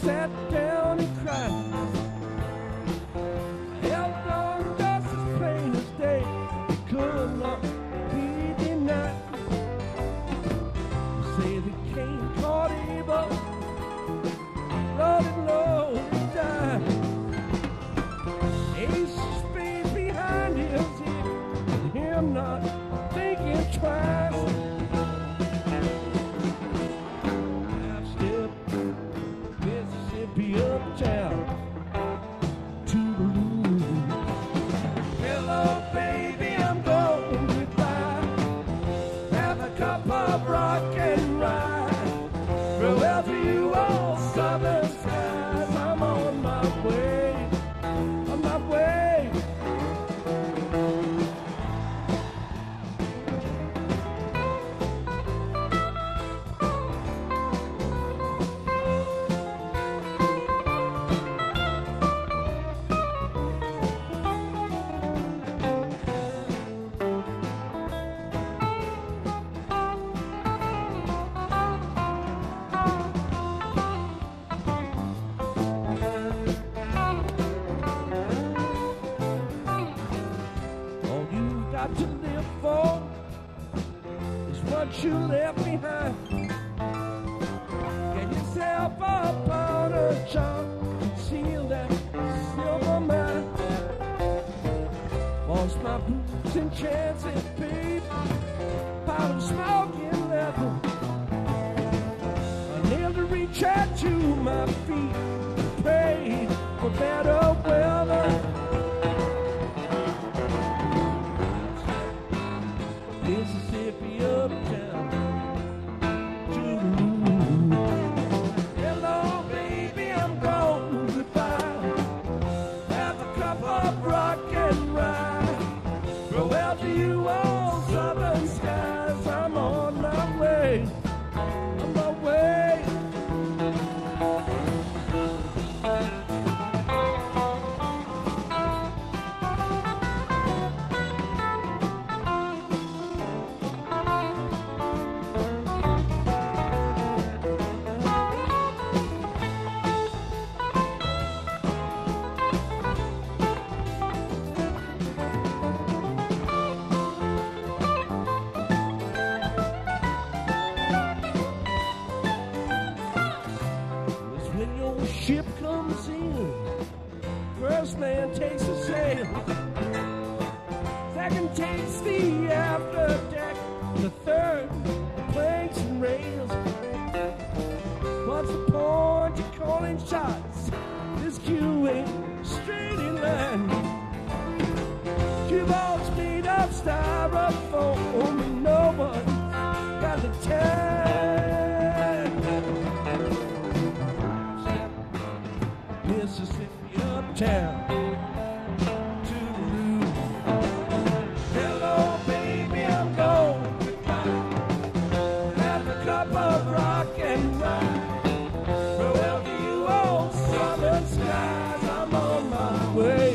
sat down and cried. What you left behind. Get yourself a powder chunk, conceal that silver mine. Lost my boots and chances, babe. Pile of smoking leather. Unable to reach out to my feet. Pray for better weather. Mississippi uptown ship comes in. First man takes a sail. Second takes the after deck. The third, the planks and rails. What's the point of calling shots? away.